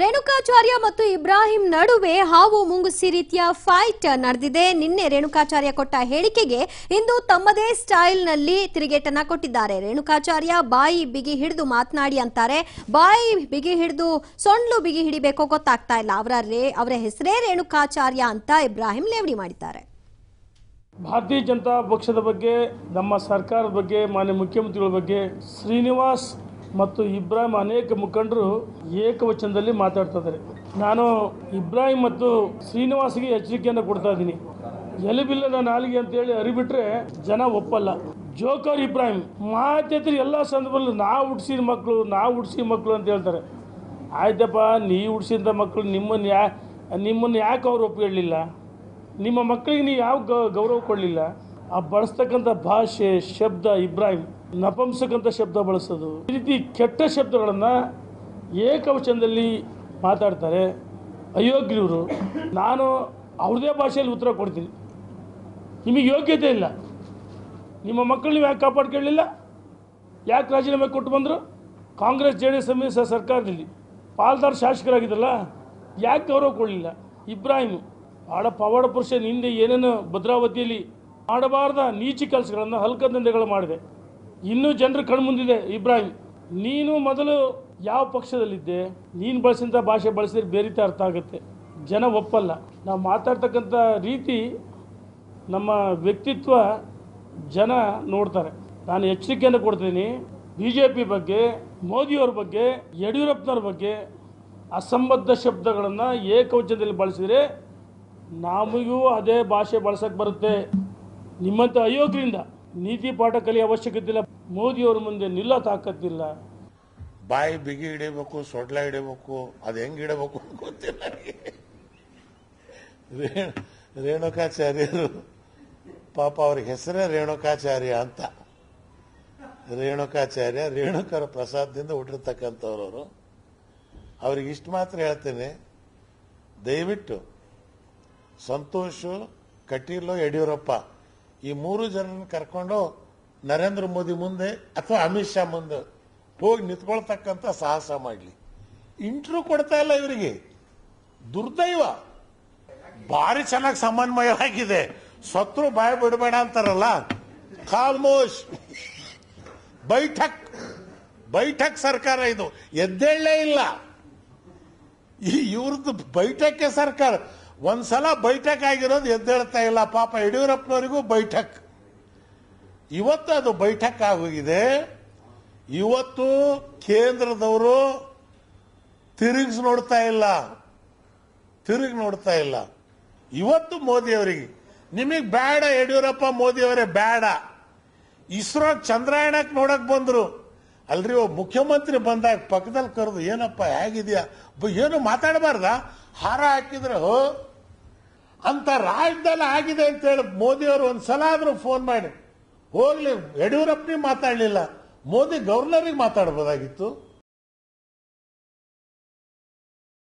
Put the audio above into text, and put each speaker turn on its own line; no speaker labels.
ರೇಣುಕಾಚಾರ್ಯ ಮತ್ತು ಇಬ್ರಾಹಿಂ ನಡುವೆ ಹಾವು ಮುಂಗುಸಿ ರೀತಿಯ ಫೈಟ್ ನಡೆದಿದೆ. ನಿನ್ನೆ ರೇಣುಕಾಚಾರ್ಯ ಕೊಟ್ಟ ಹೇಳಿಕೆಗೆ ಇಂದು ತಮ್ಮದೇ ಸ್ಟೈಲ್ನಲ್ಲಿ ತಿರುಗೇಟನ್ನ ಕೊಟ್ಟಿದ್ದಾರೆ. ರೇಣುಕಾಚಾರ್ಯ, ಬಾಯಿ ಬಿಗಿ ಹಿಡಿದು ಮಾತನಾಡಿ ಅಂತಾರೆ. ಬಾಯಿ ಬಿಗಿ ಹಿಡಿದು ಸೊಂಡ್ಲು ಬಿಗಿ ಹಿಡಿಬೇಕೋ ಗೊತ್ತಾಗ್ತಾ ಇಲ್ಲ. ಅವರ ರೇ, ಅವರ ಹೆಸರೇ ರೇಣುಕಾಚಾರ್ಯ ಅಂತ ಇಬ್ರಾಹಿಂ ಲೇವಡಿ ಮಾಡಿದ್ದಾರೆ.
ಭಾರತೀಯ ಜನತಾ ಪಕ್ಷದ ಬಗ್ಗೆ, ನಮ್ಮ ಸರ್ಕಾರದ ಬಗ್ಗೆ, ಮಾನ್ಯ ಮುಖ್ಯಮಂತ್ರಿಗಳ ಬಗ್ಗೆ ಶ್ರೀನಿವಾಸ್ ಮತ್ತು ಇಬ್ರಾಹಿಂ ಅನೇಕ ಮುಖಂಡರು ಏಕವಚನದಲ್ಲಿ ಮಾತಾಡ್ತಾ ಇದ್ದಾರೆ. ನಾನು ಇಬ್ರಾಹಿಂ ಮತ್ತು ಶ್ರೀನಿವಾಸ್ಗೆ ಎಚ್ಚರಿಕೆಯನ್ನು ಕೊಡ್ತಾ ಇದ್ದೀನಿ. ಎಲೆಬಿಲ್ಲದ ನಾಲಿಗೆ ಅಂತೇಳಿ ಅರಿಬಿಟ್ರೆ ಜನ ಒಪ್ಪಲ್ಲ. ಜೋಕರ್ ಇಬ್ರಾಹಿಂ ಮಾತೇತ್ರಿ ಎಲ್ಲ ಸಂದರ್ಭದಲ್ಲಿ ನಾವು ಹುಡ್ಸಿದ ಮಕ್ಕಳು ನಾವು ಹುಡ್ಸಿದ ಮಕ್ಕಳು ಅಂತ ಹೇಳ್ತಾರೆ. ಆಯ್ತಪ್ಪ ನೀ ಹುಡ್ಸಿದ ಮಕ್ಕಳು ನಿಮ್ಮನ್ನು ಯಾ, ನಿಮ್ಮನ್ನು ಯಾಕೆ ಅವ್ರು ಒಪ್ಪಿಕೊಳ್ಳಿಲ್ಲ ನಿಮ್ಮ ಮಕ್ಕಳಿಗೆ ನೀವು ಯಾವ ಗೌರವ ಕೊಡಲಿಲ್ಲ? ಆ ಬಳಸ್ತಕ್ಕಂಥ ಭಾಷೆ, ಶಬ್ದ, ಇಬ್ರಾಹಿಂ ನಪಂಸಕ್ಕಂಥ ಶಬ್ದ ಬಳಸೋದು. ಈ ರೀತಿ ಕೆಟ್ಟ ಶಬ್ದಗಳನ್ನು ಏಕವಚನದಲ್ಲಿ ಮಾತಾಡ್ತಾರೆ ಅಯೋಗ್ಯರು. ನಾನು ಅವ್ರದೇ ಭಾಷೆಯಲ್ಲಿ ಉತ್ತರ ಕೊಡ್ತೀನಿ. ನಿಮಗೆ ಯೋಗ್ಯತೆ ಇಲ್ಲ. ನಿಮ್ಮ ಮಕ್ಕಳು ನೀವು ಯಾಕೆ ಕಾಪಾಡ್ಕೊಳ್ಳಿಲ್ಲ? ಯಾಕೆ ರಾಜೀನಾಮೆ ಕೊಟ್ಟು ಬಂದರು? ಕಾಂಗ್ರೆಸ್, ಜೆ ಡಿ ಎಸ್ ಸರ್ಕಾರದಲ್ಲಿ ಪಾಲ್ದಾರ್ ಶಾಸಕರಾಗಿದ್ದಲ್ಲ ಯಾಕೆ ಗೌರವ ಕೊಡಲಿಲ್ಲ? ಇಬ್ರಾಹಿಂ ಭಾಳ ಪವಾಡ ಪುರುಷ ಹಿಂದೆ ಏನೇನು ಭದ್ರಾವತಿಯಲ್ಲಿ ಮಾಡಬಾರ್ದ ನೀಚಿ ಕೆಲಸಗಳನ್ನು ಹಲ್ಕ ದಂಧೆಗಳು ಮಾಡಿದೆ. ಇನ್ನೂ ಜನರ ಕಣ್ಮುಂದಿದೆ ಇಬ್ರಾಹಿಂ. ನೀನು ಮೊದಲು ಯಾವ ಪಕ್ಷದಲ್ಲಿದ್ದೆ? ನೀನು ಬಳಸಿದಂಥ ಭಾಷೆ ಬಳಸಿದ್ರೆ ಬೇರೆ ರೀತಿ ಅರ್ಥ ಆಗುತ್ತೆ. ಜನ ಒಪ್ಪಲ್ಲ. ನಾವು ಮಾತಾಡ್ತಕ್ಕಂಥ ರೀತಿ ನಮ್ಮ ವ್ಯಕ್ತಿತ್ವ ಜನ ನೋಡ್ತಾರೆ. ನಾನು ಎಚ್ಚರಿಕೆಯನ್ನು ಕೊಡ್ತೀನಿ ಬಿ ಜೆ ಪಿ ಬಗ್ಗೆ, ಮೋದಿಯವ್ರ ಬಗ್ಗೆ, ಯಡಿಯೂರಪ್ಪನವ್ರ ಬಗ್ಗೆ ಅಸಂಬದ್ಧ ಶಬ್ದಗಳನ್ನು ಏಕವಚನದಲ್ಲಿ ಬಳಸಿದರೆ, ನಮಗೂ ಅದೇ ಭಾಷೆ ಬಳಸಕ್ಕೆ ಬರುತ್ತೆ. ನಿಮ್ಮಂಥ ಅಯೋಗ್ಯರಿಂದ ನೀತಿ ಪಾಠ ಕಲಿಯ ಅವಶ್ಯಕತೆ ಇಲ್ಲ ಮೋದಿಯವ್ರ ಮುಂದೆ ನಿಲ್ಲ ತಾಕತ್ತಿಲ್ಲ.
ಬಾಯಿ ಬಿಗಿ ಹಿಡಿಬೇಕು, ಸೊಡ್ಲ ಹಿಡಿಬೇಕು, ಅದು ಹೆಂಗ್ ಇಡಬೇಕು ಗೊತ್ತಿಲ್ಲ ರೇಣುಕಾಚಾರ್ಯರು, ಪಾಪ ಅವ್ರ ಹೆಸರೇ ರೇಣುಕಾಚಾರ್ಯ ಅಂತ. ರೇಣುಕಾಚಾರ್ಯ, ರೇಣುಕರ ಪ್ರಸಾದದಿಂದ ಹುಟ್ಟಿರ್ತಕ್ಕಂಥವ್ರವರು. ಅವ್ರಿಗೆ ಇಷ್ಟು ಮಾತ್ರ ಹೇಳ್ತೇನೆ. ದಯವಿಟ್ಟು ಸಂತೋಷ, ಕಟೀಲು, ಯಡಿಯೂರಪ್ಪ. ಈ ಮೂರು ಜನರನ್ನ ಕರ್ಕೊಂಡು ನರೇಂದ್ರ ಮೋದಿ ಮುಂದೆ ಅಥವಾ ಅಮಿತ್ ಶಾ ಮುಂದೆ ಹೋಗಿ ನಿಂತ್ಕೊಳ್ತಕ್ಕಂಥ ಸಾಹಸ ಮಾಡಲಿ. ಇಂಟ್ರ್ಯೂ ಕೊಡ್ತಾ ಇಲ್ಲ ಇವರಿಗೆ. ದುರ್ದೈವ. ಭಾರಿ ಚೆನ್ನಾಗಿ ಸಮನ್ವಯವಾಗಿದೆ. ಸತ್ರು ಬಾಯ ಬಿಡಬೇಡ ಅಂತಾರಲ್ಲ? ಕಾಲ್ಮೋಸ್ ಬೈಠಕ್. ಬೈಠಕ್ ಸರ್ಕಾರ ಇದು. ಎದ್ದೇಳೇ ಇಲ್ಲ. ಈ ಇವ್ರದ್ದು ಬೈಠಕ್ಕೆ ಸರ್ಕಾರ. ಒಂದ್ಸಲ ಬೈಠಕ್ ಆಗಿರೋದು ಎದ್ದೇಳ್ತಾ ಇಲ್ಲ. ಪಾಪ ಯಡಿಯೂರಪ್ಪನವರಿಗೂ ಬೈಠಕ್. ಇವತ್ತು ಅದು ಬೈಠಕ್ ಆಗೋಗಿದೆ. ಇವತ್ತು ಕೇಂದ್ರದವರು ತಿರುಗಿಸಿ ನೋಡ್ತಾ ಇಲ್ಲ. ತಿರುಗಿ ನೋಡ್ತಾ ಇಲ್ಲ. ಇವತ್ತು ಮೋದಿ ಅವರಿಗೆ. ನಿಮಗೆ ಬೇಡ ಯಡಿಯೂರಪ್ಪ, ಮೋದಿ ಅವರೇ ಬೇಡ ಇಸ್ರೋ ಚಂದ್ರಾಯಣಕ್ಕೆ ನೋಡಕ್ ಬಂದ್ರು. ಅಲ್ರಿ, ಒಬ್ಬ ಮುಖ್ಯಮಂತ್ರಿ ಬಂದಾಗ ಪಕ್ಕದಲ್ಲಿ ಕರೆದು, ಏನಪ್ಪ, ಹೇಗಿದ್ಯಾ? ಏನು ಮಾತಾಡಬಾರ್ದ? ಹಾರ ಹಾಕಿದ್ರೆ, ಹೋ ಅಂತ ರಾಜ್ಯದಲ್ಲಿ ಆಗಿದೆ ಅಂತ ಹೇಳಿ ಮೋದಿ ಅವರು ಒಂದ್ಸಲ ಆದ್ರೂ ಫೋನ್ ಮಾಡಿ. ಹೋಗ್ಲಿ, ಯಡಿಯೂರಪ್ಪನಿಗೆ ಮಾತಾಡಲಿಲ್ಲ. ಮೋದಿ ಗವರ್ನರಿಗೆ ಮಾತಾಡ್ಬೋದಾಗಿತ್ತು.